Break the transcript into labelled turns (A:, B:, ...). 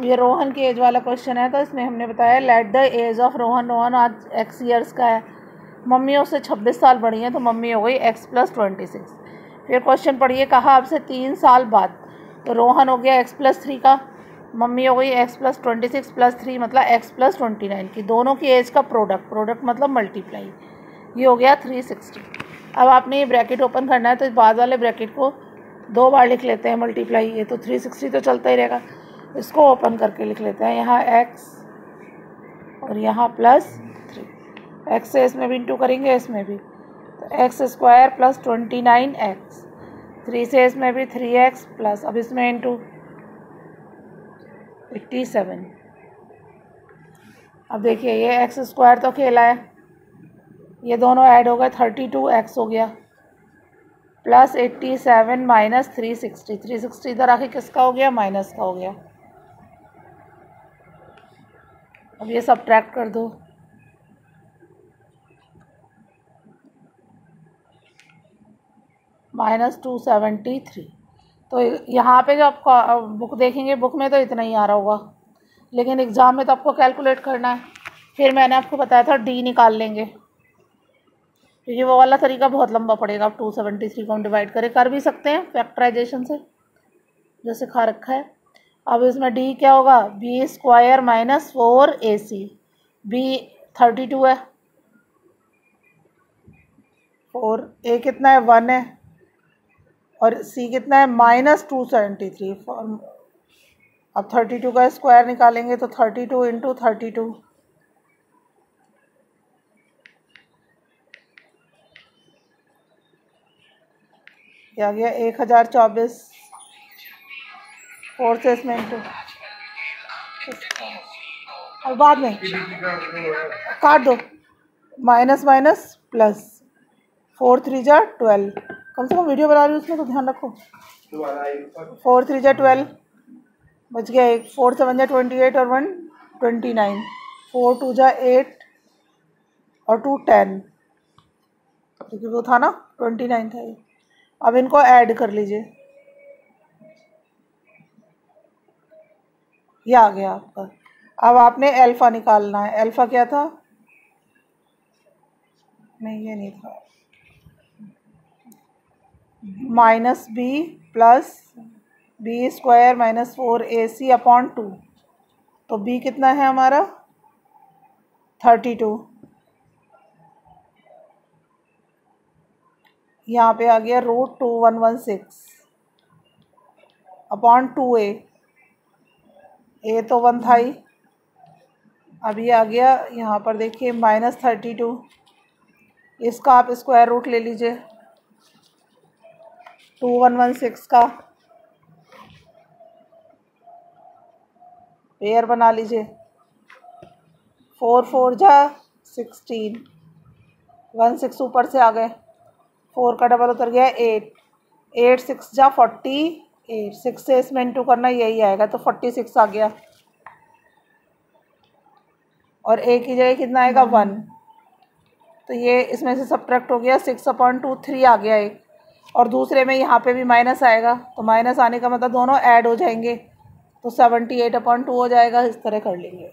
A: ये रोहन की एज वाला क्वेश्चन है तो इसमें हमने बताया let the age of Rohan Rohan आज एक्स ईयर्स का है। मम्मी उससे छब्बीस साल बड़ी हैं तो मम्मी हो गई एक्स प्लस ट्वेंटी सिक्स फिर क्वेश्चन पढ़िए, कहा आपसे तीन साल बाद? तो रोहन हो गया एक्स प्लस थ्री का। मम्मी हो गई X plus twenty six plus three मतलब एक्स प्लस ट्वेंटी नाइन की। दोनों की एज का प्रोडक्ट प्रोडक्ट मतलब मल्टीप्लाई ये हो गया थ्री सिक्सटी अब आपने ये ब्रैकेट ओपन करना है तो इस बाद वाले ब्रैकेट को दो बार लिख लेते हैं मल्टीप्लाई ये तो थ्री सिक्सटी तो चलता ही रहेगा। इसको ओपन करके लिख लेते हैं। यहाँ एक्स और यहाँ प्लस थ्री एक्स से इसमें भी इंटू करेंगे, इसमें भी। तो X square plus twenty nine X three से इसमें भी थ्री एक्स प्लस अब इसमें इंटू एट्टी सेवन अब देखिए, ये एक्स स्क्वायर तो खेला है। ये दोनों ऐड हो गए थर्टी टू एक्स हो गया। Plus eighty seven minus three sixty three sixty इधर आके किसका हो गया? माइनस का हो गया। अब ये सब ट्रैक कर दो। माइनस टू सेवेंटी थ्री तो यहाँ पे जो आप बुक देखेंगे बुक में तो इतना ही आ रहा होगा। लेकिन एग्ज़ाम में तो आपको कैलकुलेट करना है। फिर मैंने आपको बताया था डी निकाल लेंगे। क्योंकि वो वाला तरीका बहुत लंबा पड़ेगा। आप टू सेवेंटी थ्री को हम डिवाइड करें, कर भी सकते हैं फैक्टराइजेशन से। जो खा रखा है। अब इसमें डी क्या होगा? B square minus four A C B thirty two है. फोर ए कितना है? वन है. और सी कितना है? माइनस टू सेवेंटी थ्री अब थर्टी टू का स्क्वायर निकालेंगे तो thirty two into thirty two क्या गया एक हज़ार चौबीस. फोर से इसमें इंटू और बाद में, काट दो। Minus minus, plus. Four, three, जा, ट्वेल्व। कम से कम वीडियो बना रही हूँ उसमें तो ध्यान रखो। फोर, थ्री, जा, ट्वेल्व। बच गया एक। फोर, सेवन, जा, ट्वेंटी एट और one, twenty nine. Four, two, जा, एट और टू, टेन। क्योंकि वो था ना, ट्वेंटी नाइन था ये। अब इनको ऐड कर लीजिए। ये आ गया आपका। अब आपने अल्फ़ा निकालना है। अल्फ़ा क्या था? नहीं, ये नहीं था। Minus B plus B square minus four A C upon two तो बी कितना है हमारा? थर्टी टू यहाँ पे आ गया root two one one six upon two A A तो वन था ही अभी आ गया यहाँ पर देखिए माइनस थर्टी टू इसका आप स्क्वायर रूट ले लीजिए। टू वन वन सिक्स का। पेयर बना लीजिए। फोर फोर जा सिक्सटीन वन सिक्स ऊपर से आ गए। फोर का डबल उतर गया एट एट सिक्स जा फोर्टी एट सिक्स से इसमें इंटू करना यही आएगा तो फोर्टी सिक्स आ गया। और ए की जगह कितना आएगा? वन तो ये इसमें से सब्ट्रैक्ट हो गया सिक्स अपॉइंट टू थ्री आ गया एक। और दूसरे में यहाँ पे भी माइनस आएगा तो माइनस आने का मतलब दोनों ऐड हो जाएँगे। तो सेवेंटी एट अपॉइंट टू हो जाएगा इस तरह कर लेंगे।